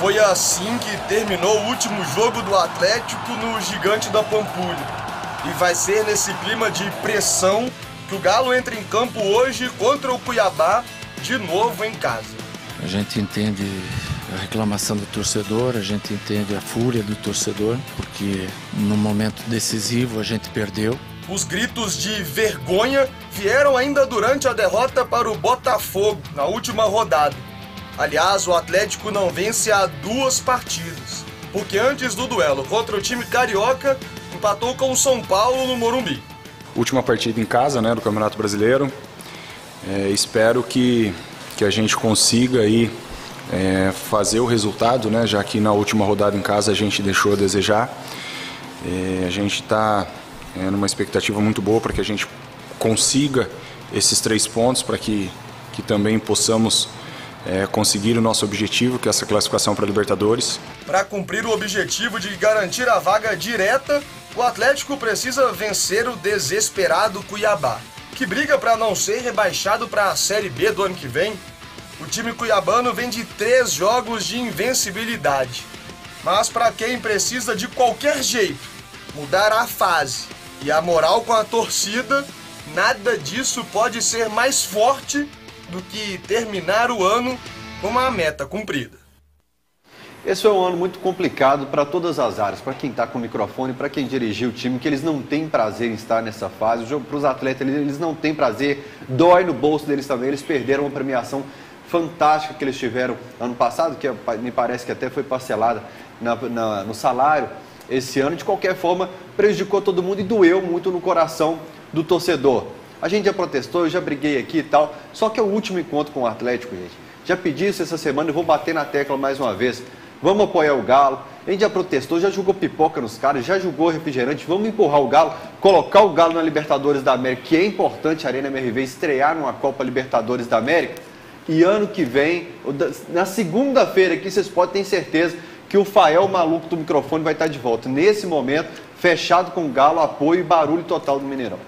foi assim que terminou o último jogo do Atlético no Gigante da Pampulha. E vai ser nesse clima de pressão que o Galo entra em campo hoje contra o Cuiabá, de novo em casa. A gente entende a reclamação do torcedor, a gente entende a fúria do torcedor, porque no momento decisivo a gente perdeu. Os gritos de vergonha vieram ainda durante a derrota para o Botafogo na última rodada. Aliás, o Atlético não vence há duas partidas, porque antes do duelo contra o time carioca, empatou com o São Paulo no Morumbi. Última partida em casa né, do Campeonato Brasileiro. É, espero que, que a gente consiga aí, é, fazer o resultado, né, já que na última rodada em casa a gente deixou a desejar. É, a gente está é, numa expectativa muito boa para que a gente consiga esses três pontos, para que, que também possamos é, conseguir o nosso objetivo, que é essa classificação para a Libertadores. Para cumprir o objetivo de garantir a vaga direta, o Atlético precisa vencer o desesperado Cuiabá, que briga para não ser rebaixado para a Série B do ano que vem. O time cuiabano vem de três jogos de invencibilidade. Mas para quem precisa de qualquer jeito mudar a fase e a moral com a torcida, nada disso pode ser mais forte do que terminar o ano com uma meta cumprida. Esse foi um ano muito complicado para todas as áreas, para quem está com o microfone, para quem dirigiu o time, que eles não têm prazer em estar nessa fase. Para os atletas, eles não têm prazer, dói no bolso deles também. Eles perderam uma premiação fantástica que eles tiveram ano passado, que me parece que até foi parcelada na, na, no salário esse ano. De qualquer forma, prejudicou todo mundo e doeu muito no coração do torcedor. A gente já protestou, eu já briguei aqui e tal. Só que é o último encontro com o Atlético, gente. Já pedi isso essa semana e vou bater na tecla mais uma vez. Vamos apoiar o Galo. A gente já protestou, já jogou pipoca nos caras, já jogou refrigerante. Vamos empurrar o Galo, colocar o Galo na Libertadores da América, que é importante a Arena MRV estrear numa Copa Libertadores da América. E ano que vem, na segunda-feira aqui, vocês podem ter certeza que o Fael maluco do microfone vai estar de volta. Nesse momento, fechado com o Galo, apoio e barulho total do Mineirão.